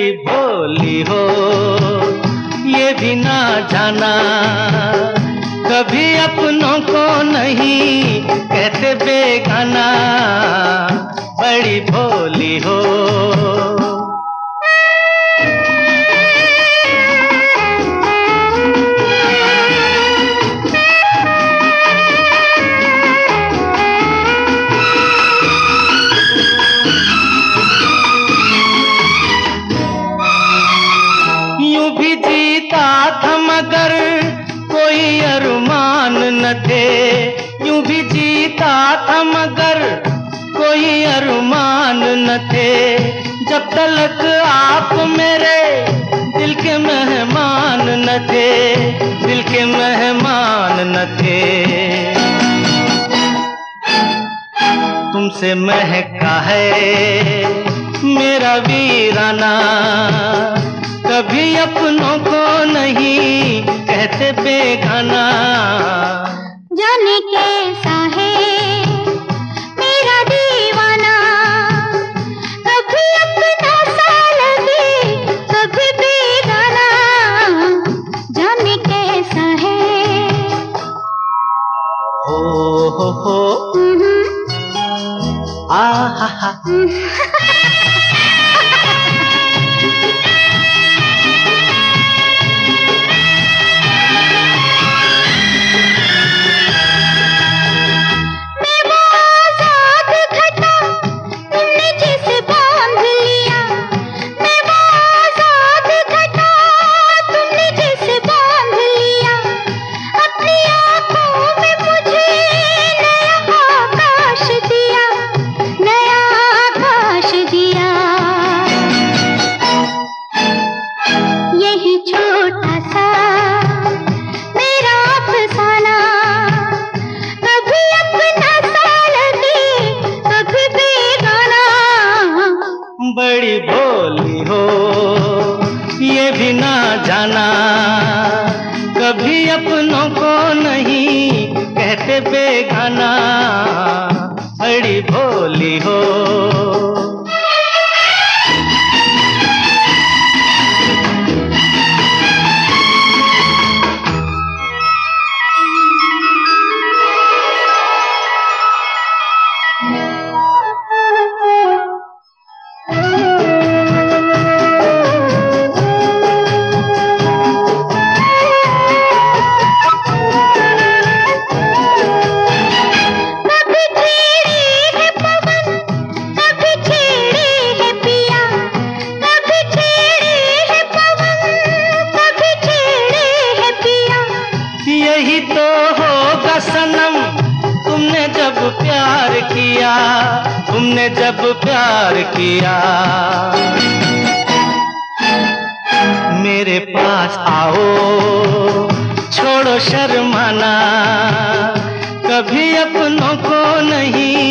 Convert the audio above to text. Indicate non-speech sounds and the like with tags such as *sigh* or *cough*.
बड़ी भोली हो, ये भी ना जाना। कभी अपनों को नहीं कहते बेगाना। बड़ी भोली हो कोई अरमान न थे यूँ भी जीता था मगर कोई अरमान न थे। जब तलक आप मेरे दिल के मेहमान न थे, दिल के मेहमान न थे। तुमसे महका है मेरा वीराना। कभी अपनों को नहीं कहते बेगाना। जाने कैसा है मेरा दीवाना। कभी अपना सा लगे कभी बेगाना। जाने कैसा है। हो हो हो। हम्म, आ हा। हा *laughs* छोटा सा मेरा अफसाना। कभी अपना सा लगे कभी बेगाना। बड़ी भोली हो, ये भी ना जाना। कभी अपनों को नहीं कहते बेगाना। बड़ी भोली हो तुमने जब प्यार किया। मेरे पास आओ छोड़ो शर्माना कभी अपनों को नहीं